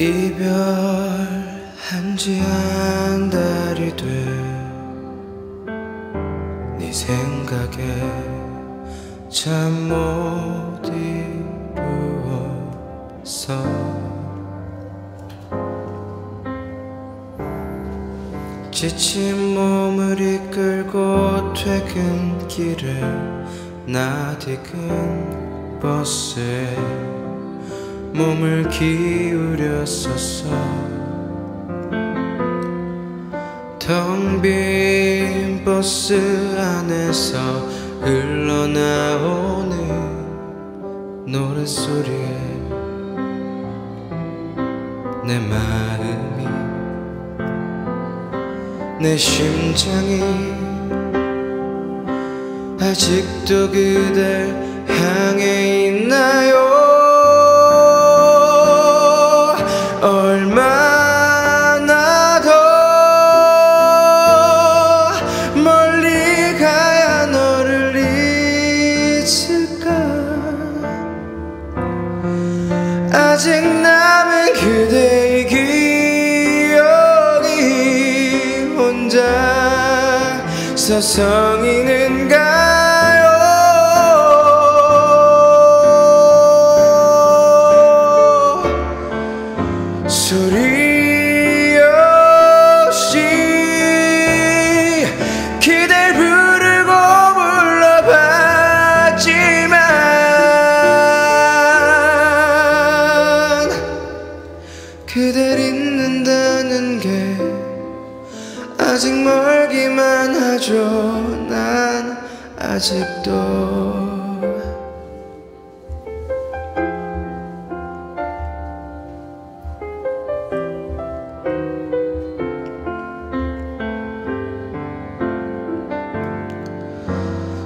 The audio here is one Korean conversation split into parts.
이별한 지 한 달이 돼네 생각에 잠못 이루었어. 지친 몸을 이끌고 퇴근길을 나디근 버스에 몸을 기울였었어. 텅 빈 버스 안에서 흘러나오는 노랫소리에 내 마음이 내 심장이 아직도 그댈 향해 있나 아직 남은 그대의 기억이 혼자 서성이는 가 멀기만 하죠. 난 아직도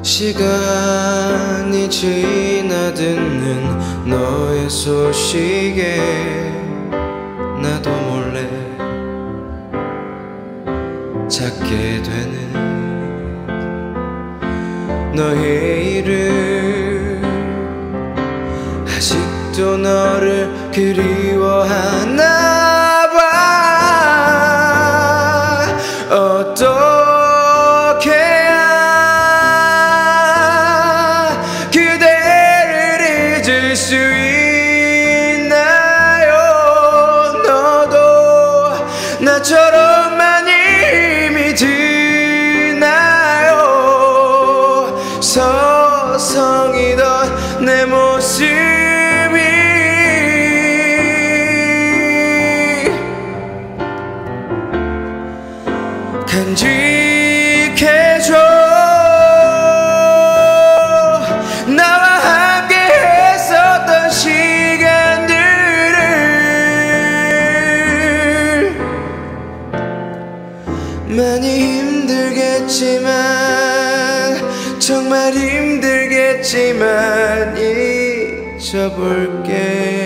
시간이 지나 듣는 너의 소식에 찾게 되는 너의 이름 아직도 너를 그리워하나 봐. 어떻게 해야 그대를 잊을 수 있나요? 너도 나처럼 서성이던 내 모습이. 간직해줘. 나와 함께 했었던 시간들을 많이 힘들겠지만 정말 힘들 겠지만 잊어볼게